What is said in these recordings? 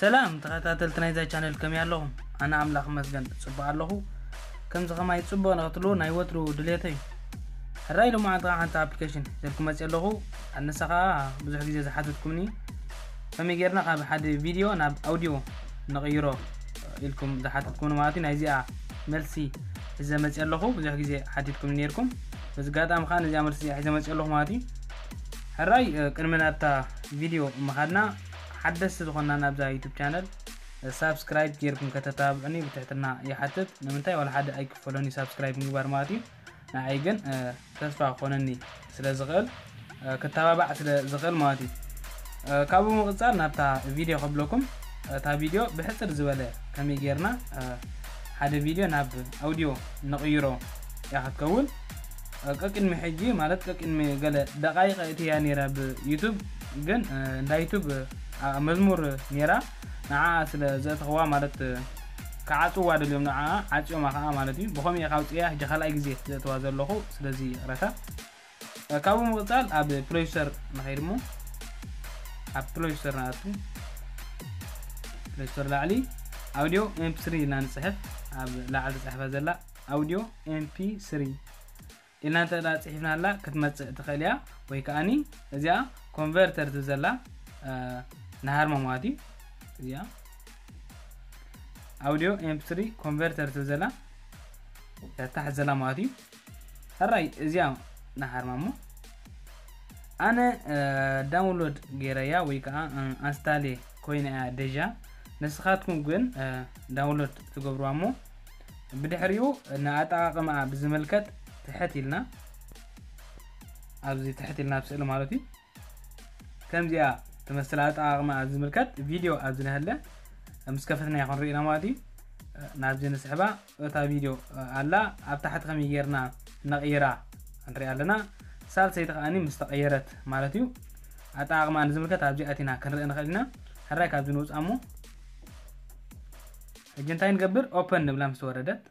ሰላም ተኸታተልቲ ናይዛ ቻነል ከመይ ኣለኹም ኣነ ኣምላኽ መስገን ፅቡቅ ኣለኹ ከምዚ ከማይ ፅቡቅ ንክትሉ ናይ ወትሩ ድሌተይ ሕራይ ልሙዓንቲ ከዓ ሓንቲ ኣፕሊኬሽን ዘልኩም መፅእ ኣለኹ ኣነሳ ከዓ ብዙሕ ግዜ ዝሓትትኩምኒ ከመይ ጌርና ካብ ሓደ ቪድዮ ናብ ኣውድዮ ነቕይሮ ኢልኩም ዝሓትትኩምኒ ማለት እዩ ናይዚኣ መልሲ ሒዘ መፅእ ኣለኹ ብዙሕ ግዜ ሓቲትኩም ነርኩም በዚ ጋጣሚ ከዓ ነዚኣ መልሲ ሒዘ መፅእ ኣለኹ ማለት እዩ ሕራይ ቅድሚ ናታ ቪድዮ ምኻድና ሓደስቲ ዝኾና ናብዛ ዩቱብ channel subscribe ጌርኩም ከተተባብዑኒ ብትሕትና ይሓትት ንምንታይ ዋላ ሓደ ኣይክፈሎኒ subscribe ምግባር ማለት እዩ? ንዓይ ግን ተስፋ ክኾነኒ ስለ ዝኽእል ክተባባዕ ስለ ዝኽእል ማለት እዩ። ካብኡ ምቕፃል ናብታ ቪድዮ ከብለኩም እታ ቪድዮ ብሕፅር ዝበለ ከመይ ጌርና ሓደ ቪድዮ ናብ ኣውድዮ ነቕይሮ እያ ክትከውን ቀቅድሚ ሕጂ ማለት ቀቅድሚ ገለ ደቃይቀ እትያ ነራ ብዩቱብ ግን እንዳ ዩቱብ መዝሙር ነራ ንዓ ስለ ዘእተኽዋ ማለት ክዓፅዋ ደልዮም ንዓ ዓፅዮማ ከዓ ማለት እዩ። ብከምኡ እየ ካብ ፅያ ሕጂ ካልኣይ ግዜ ዘእተዋ ዘለኹ። ስለዚ ረታ ካብኡ ምቕፃል ኣብ ፕሎይስተር ንኸይድ ሞ ኣብ ፕሎይስተር ንኣቱ። ፕሎይስተር ላዕሊ audio MP three ኢና ንፅሕፍ ኣብ ላዕሊ ዝፅሕፈ ዘላ audio MP three። ኢልና እንተ ፅሒፍና ኣላ ክትመፅእ ትኽእል እያ። ወይ ከዓኒ እዚኣ converter ትዘላ እዚኣ audio MP3 converter ትዘላ ታሕት ዘላ ማለት እዩ ሕራይ እዚኣ ናሃርማ እሞ ኣነ download ገይረያ ወይ ከዓ ኣንስታሌ ኮይና እያ ደዣ ንስኻትኩም ግን ዳውንሎድ ትገብርዋ እሞ ብድሕሪኡ ንኣጠቃቅምኣ ብዝመልከት ትሕት ኢልና ኣብዚ ትሕት ኢልና ብስእሊ ማለት እዩ ከምዚኣ ተመስላ ኣጠቃቅምኣ ዝምልከት ቪድዮ ኣብዚ ንህለ ምስ ከፈትና ይኮን ርኢና ማለት እዩ። ናብዚ ንስሕባ እታ ቪድዮ ኣላ። ኣብ ታሕቲ ከመይ ጌርና ነቕይራ ንሪኢ ኣለና። ሳልሰይቲ ከዓኒ ምስ ተቐየረት ማለት እዩ። ኣጠቃቅምኣ ንዝምልከት ኣብዚ ኣቲና ክንርኢ ንኽእል ኢና። ሕራይ ካብዚ ንውፃእ እሞ ሕጂ እንታይ ንገብር? open ንብላ ምስ ወረደት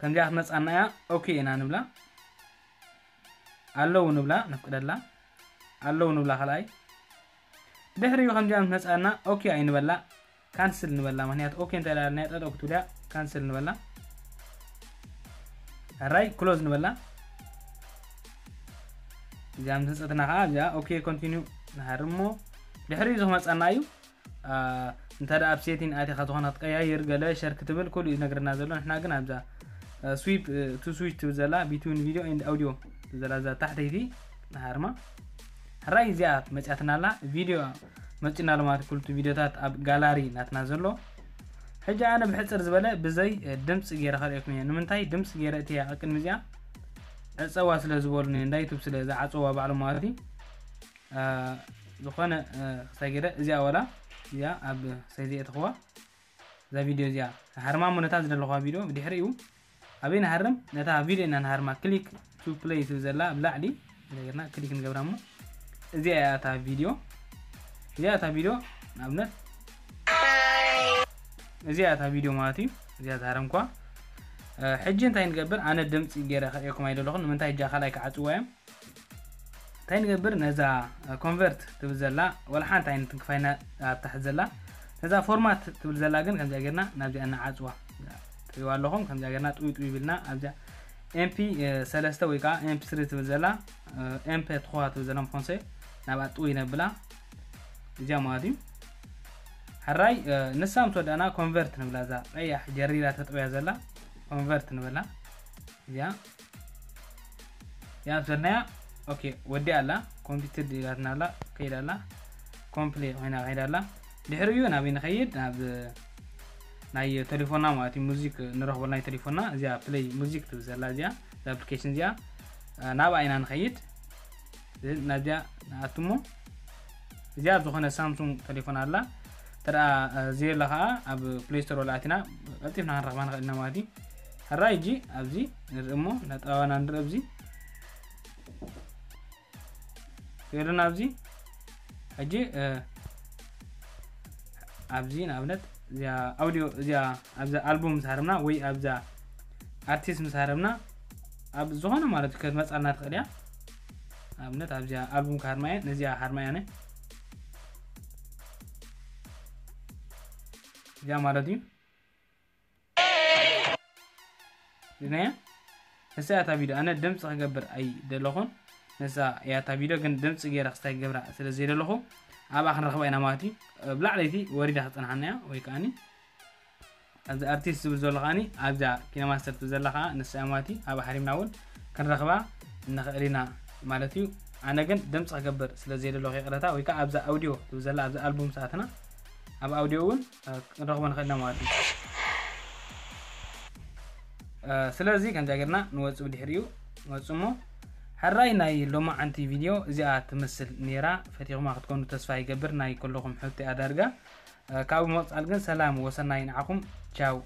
ከምዚኣ ክትመፃና እያ okay ኢና ንብላ። allow ንብላ ነፍቅደላ allow ንብላ ካልኣይ ድሕሪኡ ከምዚኣ ምስ መፃና okay ኣይንበላ cancel ንበላ። ምክንያቱ okay እንታይ ላልና ጠጠ ክትብልያ cancel ንበላ። ሕራይ close ንበላ። እዚኣ ምስ ህፀትና ከዓ እዚኣ okay continue ንሃር እሞ ድሕሪኡ እዚ ክመፀና እዩ። እንተ ኣብ setting ኣቲኻ ዝኾነ ክትቀያይር ገለ share ክትብል ኩሉ እዩ ዝነግረና ዘሎ። ንሕና ግን ኣብዛ swipe to switch ትብል ዘላ between video and audio ዘላ ዛ ታሕተይቲ ናሃርማ ሕራይ እዚኣ መፅያትና ኣላ ቪድዮ መፂና ኣሎ ማለት ኩልቱ ቪድዮታት ኣብ ጋላሪ ናትና ዘሎ። ሕጂ ኣነ ብሕፅር ዝበለ ብዘይ ድምፂ ገይረ ከሪአኩም እየ ንምንታይ ድምፂ ገይረ እቲ እያ ቅድሚ እዚኣ ዕፀዋ ስለ ዝበሉኒ እንዳ ዩቱብ ስለ ዝዓፀዋ ባዕሉ ማለት እዩ። ዝኾነ ክሳይ ገይረ እዚኣ ወላ እዚኣ ኣብ ሰይዘየትኽዋ እዛ ቪድዮ እዚኣ ሃርማ ሞ ነታ ዝደለኹዋ ቪድዮ ብድሕሪኡ ኣበይ ንሃርም ነታ ቪድዮ ኢና ንሃርማ click to play ትብል ዘላ ብላዕሊ ጌርና click ንገብራ ሞ እዚኣ እያ እታ ቪድዮ እዚኣ እታ ቪድዮ ንኣብነት እዚኣ እታ ቪድዮ ማለት እዩ። እዚኣ ዝሃረምኳ ሕጂ እንታይ ንገብር? ኣነ ድምፂ ገይረ ክሪአኩም ኣይደለኹ ንምንታይ እጃ ካልኣይ ክዓፅዋ እዮም እንታይ ንገብር? ነዛ convert ትብል ዘላ ወላ ሓንቲ ዓይነት ንክፋይና ኣብ ታሕት ዘላ? ነዛ format ትብል ዘላ ግን ከምዚኣ ጌርና ናብዚኣ እናዓፅዋ ትሪእዋ ኣለኹም። ከምዚኣ ጌርና ጥዊ ይብልና። ኣብዚኣ ኤምፒ ሰለስተ ወይ ከዓ ኤምፒ ስሪ ትብል ዘላ። ኤምፒ ትኹዋ ትብል ዘላ ምኮንሰ ናብኣ ጥዊ ነብላ እዚኣ ማለት እዩ ሕራይ ንሳ ምስ ወዳእና ኮንቨርት ንብላ እዛ። ቀያሕ ጀሪራ ተጥበያ ዘላ ኮንቨርት ንበላ እዚኣ እያ ምስ በልናያ ኦኬ ወዲ ኣላ ኮምፒትድ ኢላትና ኣላ ከይድ ኣላ ኮምፕሌ ኮይና ከይድ ኣላ ድሕሪኡ ናበይ ንኸይድ ናብ ናይ ቴሌፎንና ማለት እዩ music ንረክበሉ ናይ ቴሌፎንና እዚኣ Play Music ትብል ዘላ እዚኣ application እዚኣ ናብኣ ኢና ንኸይድ ናብዚኣ ንኣቱ ሞ እዚኣ ዝኾነ ሳምሱንግ ቴሌፎን ኣላ ተደኣ ዘየላ ከዓ ኣብ Play Store ወላእቲና ቀልጢፍና ክንረክባ ንኽእል ኢና ማለት እዩ። ሕራይ እጂ ኣብዚ ንርኢ እሞ ነጠባና ንርኢ ኣብዚ። ገሉና ኣብዚ ሕጂ ኣብዚ ንኣብነት እዚኣ ኣውድዮ እዚኣ ኣብዛ ኣልቡም ምስ ወይ ኣብዛ ኣርቲስት ምስ ኣብ ዝኾነ ማለት እዩ ክትመፃልና ትኽእል እያ ኣብነት ኣብዚኣ ኣልቡምካ ሃርማያ ነዚኣ ሃርማያነ እዚኣ ማለት እዩ። ድናያ ንሳ እያ እታ ቪድዮ ኣነ ድምፂ ክገብር ኣይደለኹን። ንሳ እያ እታ ቪድዮ ግን ድምፂ ገይራ ክስታይ ገብራ ስለ ዘይደለኹ ኣብኣ ክንረክባ ኢና ማለት እዩ። ብላዕለይቲ ወሪዳ ክፅንሓና እያ ወይ ከዓኒ? ኣብዚ ኣርቲስት ዝብል ዘሎ ከዓኒ ኣብዛ KineMaster ቲ ዘላ ከዓ ንሳ እያ ማለት እዩ። ኣብኣ ሓሪምና እውን ክንረክባ ንኽእል ኢና። ማለት እዩ። ኣነ ግን ድምፂ ክገብር ስለ ዘይደለኹ ይቕረታ ወይ ከዓ ኣብዛ ኣውድዮ ትብል ዘላ ኣብዛ ኣልቡም ሰዓትና ኣብ ኣውድዮ እውን ክንረኽቦ ንኽእል ኢና ማለት እዩ። ስለዚ ከምዚኣ ጌርና ንወፅእ ብድሕሪኡ ንወፅእ እሞ ሕራይ ናይ ሎማዓንቲ ቪድዮ እዚኣ ትመስል ነራ ፈቲኹማ ክትኮኑ ተስፋ ይገብር። ናይ ከለኹም ሕቶ እያ ዳርጋ ካብኡ ምቕፃል ግን ሰላም ወሰናይ ንዓኹም። ቻው